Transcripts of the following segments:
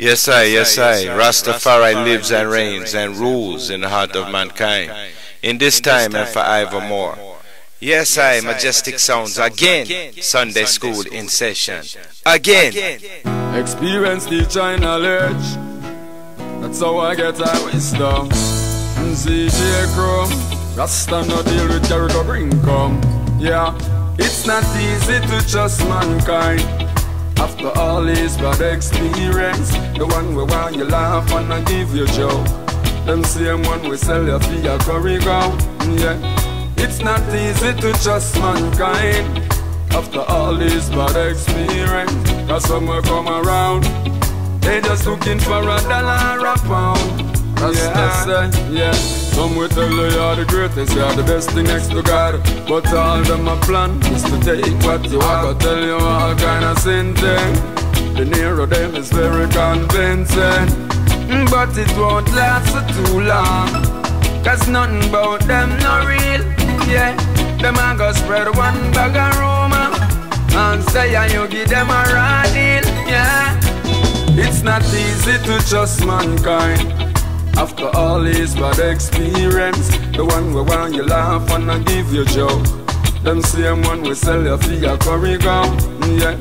Yes, I, yes, I. Rastafari lives and reigns and rules in the heart of mankind, in this time and forevermore. Yes, I, majestic sounds again. Sunday school in session again. Experience, teacher, and knowledge. That's how I get our wisdom. CJ Chrome, Rasta no deal with Jericho bring come. Yeah, it's not easy to trust mankind. After all this bad experience, the one we want you laugh and I give you joke. Them same one we sell you for your curry go. Yeah, it's not easy to trust mankind. After all this bad experience, cause some will come around. They just looking for a dollar a pound. That's yeah, yeah. Some will tell you you're the greatest, you're the best thing next to God. But all them a plan is to take what you want. Go tell you all kind of sin thing. The nearer them is very convincing. But it won't last for too long. Cause nothing about them no real. Yeah, them a go spread one bag of rumor. And say and you give them a raw deal. Yeah, it's not easy to trust mankind. After all this bad experience, the one we want you laugh and I give you joke. Them same one we sell you for your curry go. Yeah,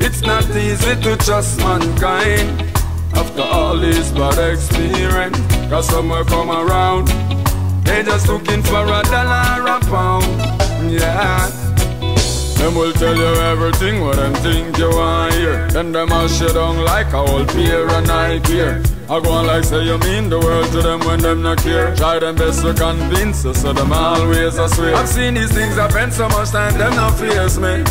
it's not easy to trust mankind. After all this bad experience, cause some will come around. They just looking for a dollar a pound. Yeah. Them will tell you everything what them think you want hear. Then them all shut down like a old beer and I beer. I go on like say you mean the world to them when them not care. Try them best to convince us, so them always I swear. I've seen these things happen so much time, them not face me.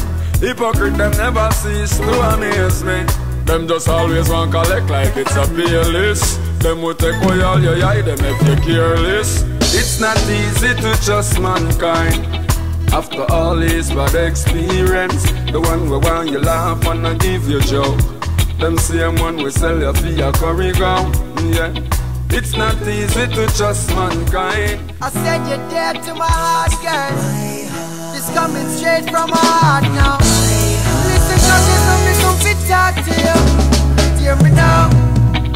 Hypocrite them never cease to amaze me. Them just always want collect like it's a list. Them will take away all your eye, them if you're careless. It's not easy to trust mankind. After all this bad experience, the one we want you laugh and I give you joke. Them same one we sell you for your curry go. Yeah. It's not easy to trust mankind. I said you're dead to my heart, girl. It's coming straight from my heart now. Listen, cause there's something so fit talk to you. Hear me now.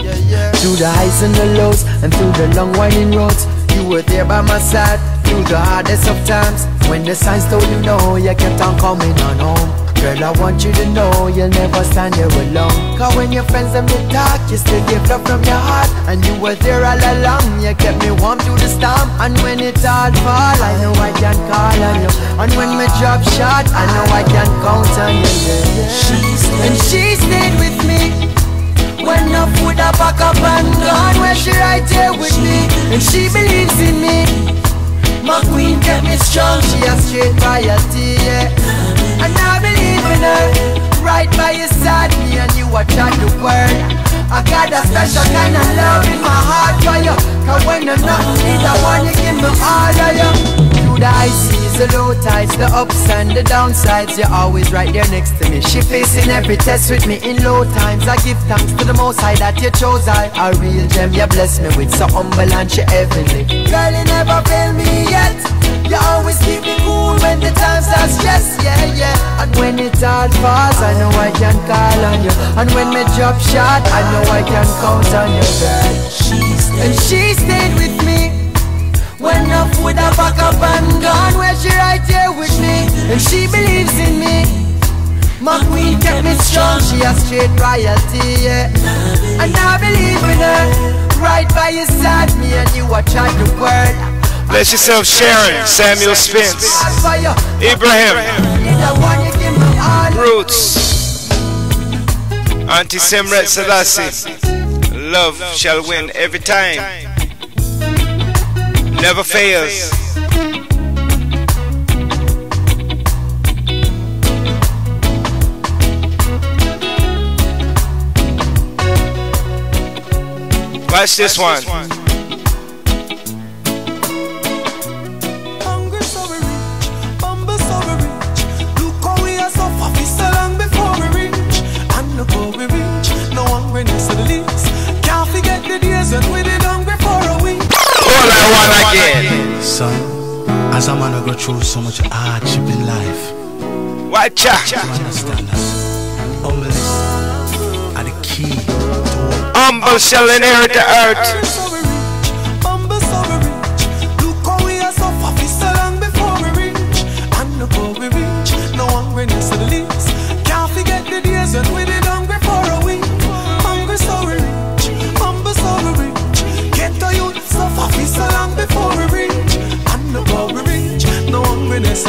Yeah, yeah. Through the highs and the lows, and through the long winding roads, you were there by my side. Through the hardest of times, when the signs told you no, you kept on coming on home. Girl, I want you to know you'll never stand here alone. Cause when your friends them they talk, you still give love from your heart. And you were there all along, you kept me warm through the storm. And when it all fall, I know I can call on you. And when my job shot, I know I can count on you. Yeah, and she stayed with me. When enough would have back up and gone, where she right here with me, and she believes in me. My queen kept me strong, she a straight royalty, yeah. I got a special kind of love in my heart for you Cause when there's nothing need, I want you give me all of you High seas, the low tides, the ups and the downsides. You're always right there next to me. She facing every test with me in low times. I give thanks to the most high that you chose. I A real gem you bless me with so humble and she heavenly. Girl, you never fail me yet. You always keep me cool when the times are stressed, yeah, yeah. And when it all falls, I know I can call on you. And when my job shot, I know I can count on you, girl. And she stayed with me when enough would have back up and gone Where she right here with me And she believes in me My queen kept me strong. She a straight royalty, yeah. And I believe in her Right by your side. Me and you watch out the world Bless yourself, Sharon, Samuel Spence, Ibrahim, Roots, Auntie Semret Selassie. Love shall win every time, never fails. Watch this one. one again. Son, as a man, I go through so much hardship in life. Watch out. Understand that? Humbleness are the key humble shall inherit the earth.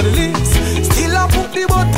the lips. Still I put the butter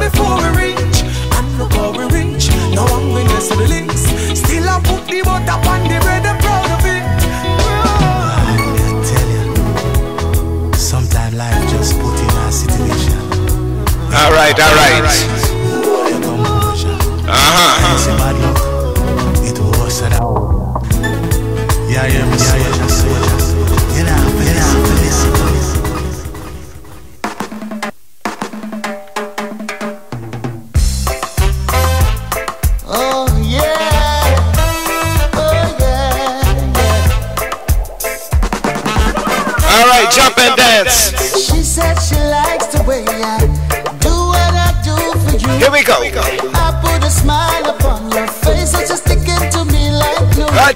before we reach, and look how we reach. No hungriness to the links. Still I put the butter on the bread, I'm proud of it. I tell you, sometimes life just put in a situation. All right, all right. Uh huh. Yeah, yeah,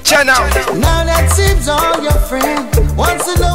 channel. Now that seems all your friend wants to know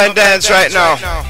and dance right now.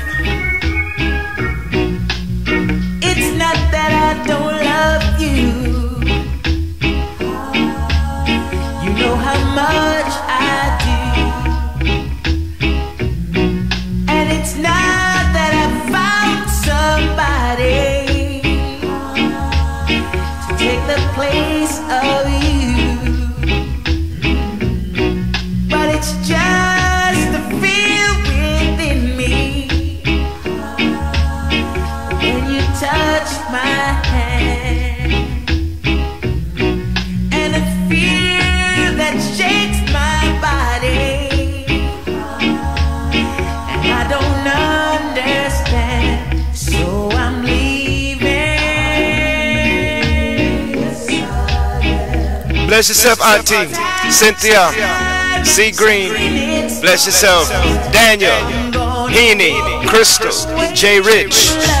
Bless yourself, Auntie. Cynthia. C. Green. Bless yourself. Daniel. Heaney. Crystal. J. Rich.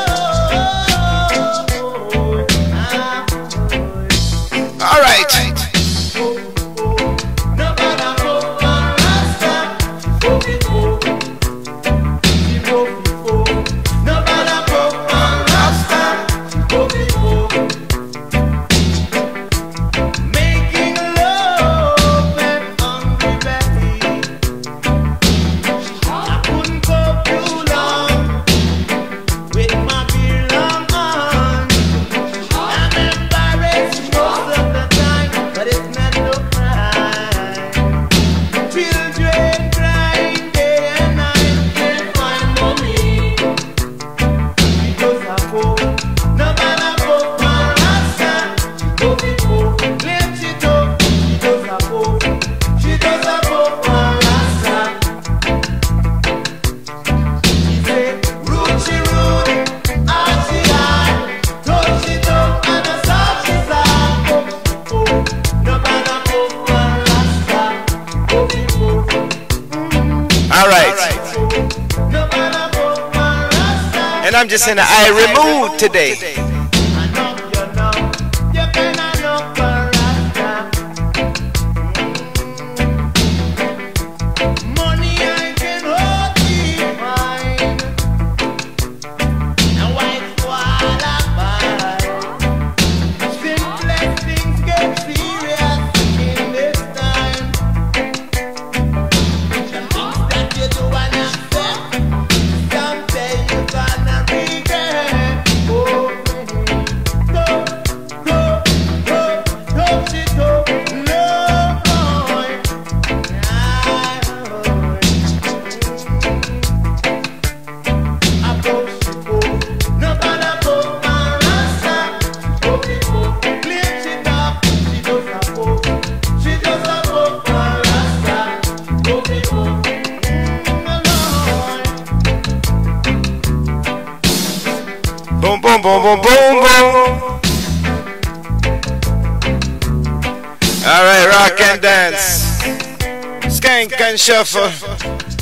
just in an irie mood today. Shuffle.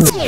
Yeah.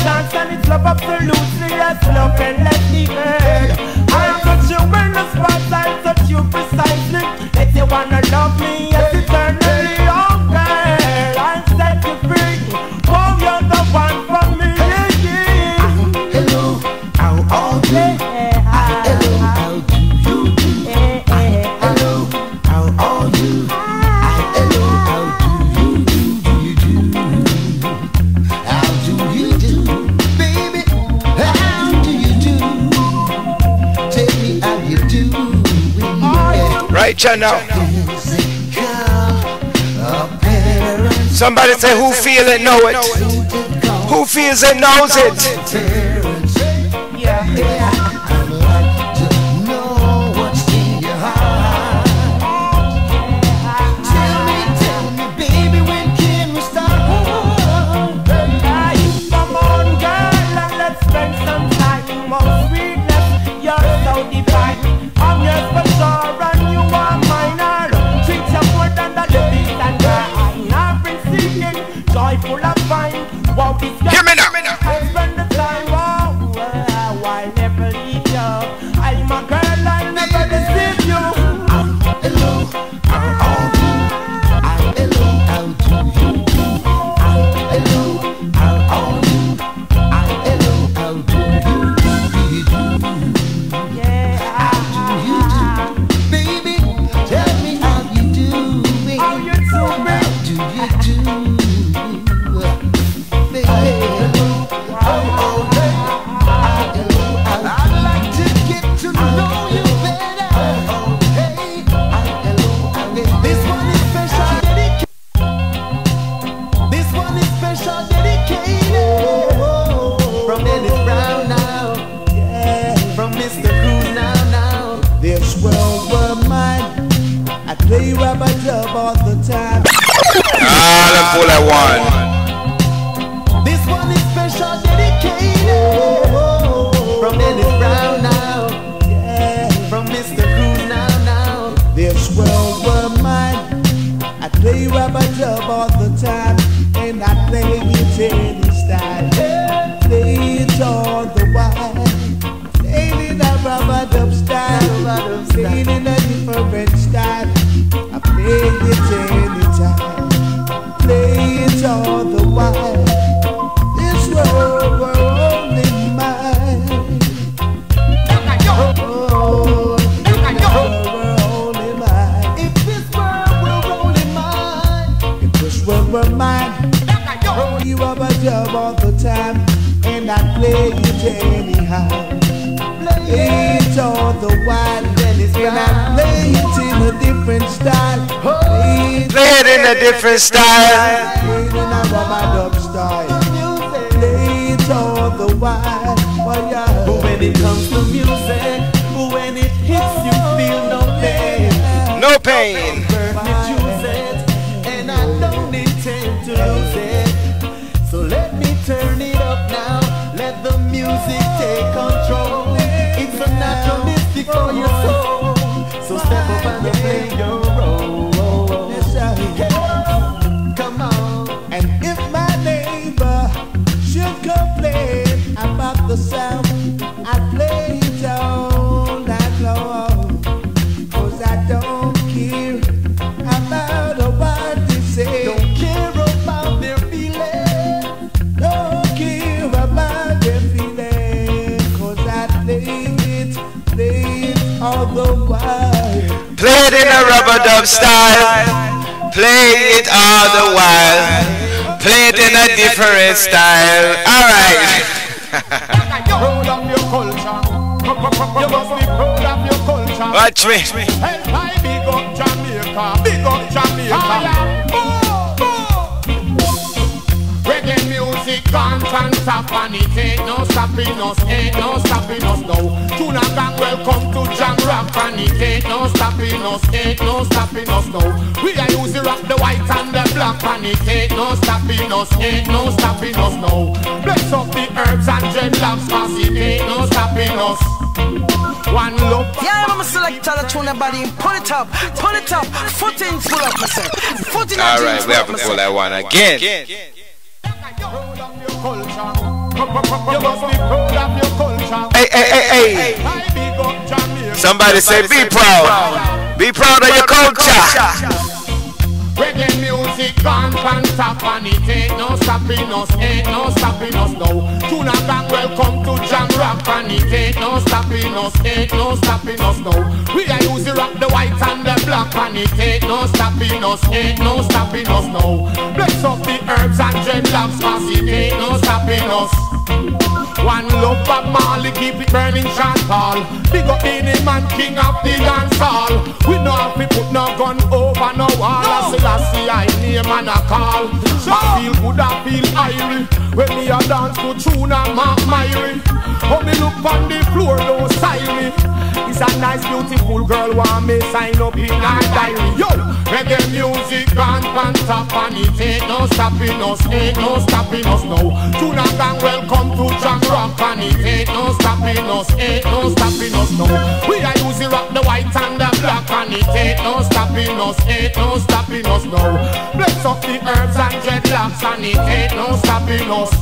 chance and it's love absolutely yes Love and let me channel. Somebody say, who feel it, know it. Who feels it, knows it. and I play it any style. Play it the while. play it in a dub style, play it in a different style. I play it any time, play it the. it anyhow. Play it the and it's I play it in a different style. Play it, in a different style. Play it in style. Play it the But when it comes to music, when it hits you feel no pain. No pain. It, and I don't intend to lose it. So let me turn music take control. It's a natural mystic for your soul. So step up and play your role. Come on. And if my neighbor should complain about the sound, I play play it in a rubber dub style. Play it all the while. Play it in a different style. Alright. Proud of Reggae music gone and stop and it ain't no stopping us, ain't no stopping us now. Tuna gang welcome to Jam Rock and it ain't no stopping us, ain't no stopping us now. We are using rock the white and the black and it ain't no stopping us, ain't no stopping us now. Bless up the herbs and dreadlocks cause it ain't no stopping us. One love. Yeah, I'm a select the tune the body, pull it up, pull it up, foot in full up myself. Foot in Alright, we have to pull that one again. Proud Hey, hey, hey, hey. I big up Jamaica. Somebody say be proud. Be proud of your culture. Reggae music gone pan top and it ain't no stopping us, ain't no stopping us now. Tuna gang welcome to Jam Rock and it ain't no stopping us, ain't no stopping us now. We are using rock the white and the black and it ain't no stopping us, ain't no stopping us now. Bless up the herbs and dreadlocks cause it ain't no stopping us. One love Bob Marley, keep it burning Chantal. Big up Beenie Man, king of the dance hall. We know if we put no gun over no wall. I say, I see I name and I call. I feel good, I feel irie. When me a dance to tune and Mark Myrie. Oh, me look on the floor, don't sign me. It's a nice, beautiful girl, want me sign up in her diary. Yo, reggae music gone pan top and it ain't no stopping us, ain't no stopping us now. Tuna gang, welcome to Jam Rock and it ain't no stopping us, ain't no stopping us now. We are using rock the white and the black and it ain't no stopping us, ain't no stopping us now. Bless up the herbs and dreadlocks and it ain't no stopping us.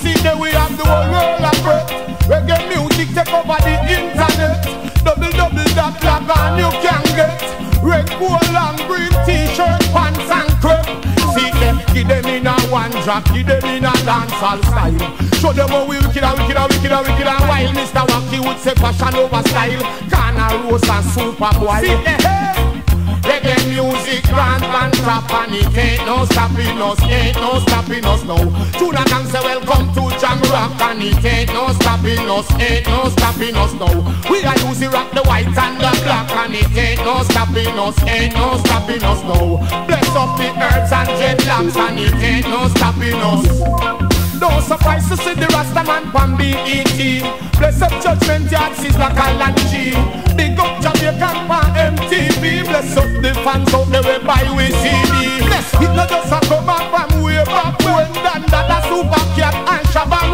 See that we have the whole world of breath. Reggae music take over the internet. Double double that log and you can get red, gold and green t-shirt, pants and crepe. See them, give them in a one drop, give them in a dancehall style. Show them how we wicked and wicked and wicked and wicked and wild. Mr. Wacky would say fashion over style. Corner rose and superboy. See them. Reggae music grand and top and it ain't no stopping us, ain't no stopping us now. Tuna gang say welcome to Jam Rock and it ain't no stopping us, ain't no stopping us now. We are using rock the white and the black and it ain't no stopping us, ain't no stopping us now. Bless up the herbs and dreadlocks and it ain't no stopping us. No surprise to see the Rasta man from BET. Bless up Judgment Yard, Sizzla Kyle G. Big up Jamaican pan MTV. Bless up the fans out there we buy we CD. Bless it not just a come up from way back when Don Dada Super Cat and Shabba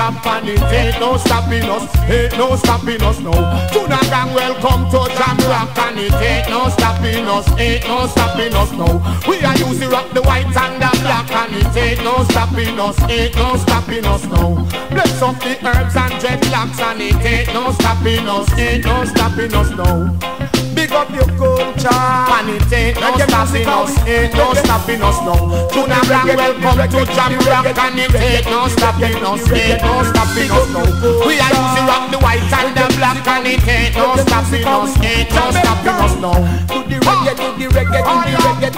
gone and it ain't no stopping us, ain't no stopping us now. Tuna gang welcome to Jam Rock and it ain't no stopping us, ain't no stopping us now. We are using rock the white and the black and it ain't no stopping us, ain't no stopping us now. Bless up the herbs and dreadlocks and it ain't no stopping us, ain't no stopping us now. Big up your culture And it ain't no stopping us Ain't no stopping us now Tuna gang welcome to Jam Rock And it ain't no stopping us Ain't no stopping us now We are using rock the white and the black And it ain't no stopping us Ain't no stopping us now Do the reggae, do the reggae, do the reggae.